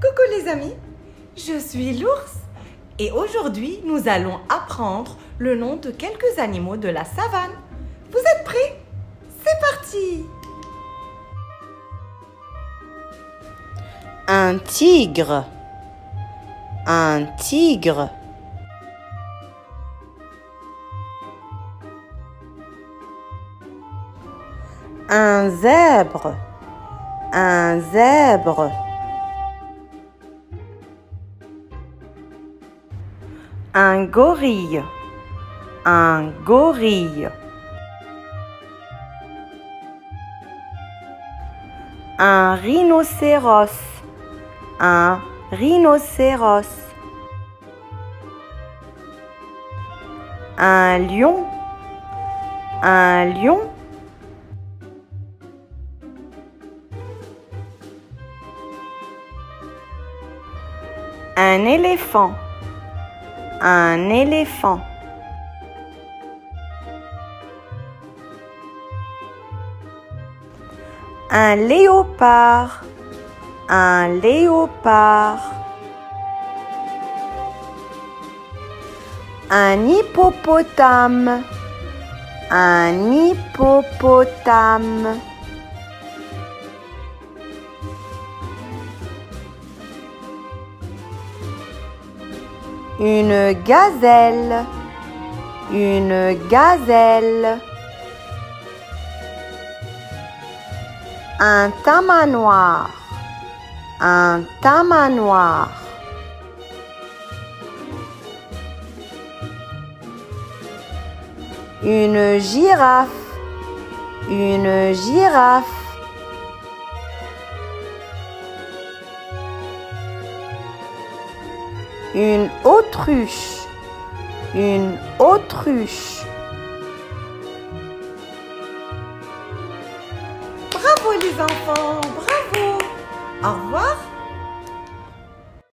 Coucou les amis, je suis l'ours et aujourd'hui nous allons apprendre le nom de quelques animaux de la savane. Vous êtes prêts? C'est parti Un tigre. Un tigre. Un zèbre. Un zèbre. Un gorille. Un gorille. Un rhinocéros. Un rhinocéros. Un lion. Un lion. Un éléphant. Un éléphant. Un léopard. Un léopard. Un hippopotame. Un hippopotame. Une gazelle. Une gazelle. Un tamanoir. Un tamanoir. Une girafe. Une girafe. Une autruche. Une autruche. Bravo les enfants, bravo